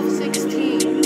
12, 16.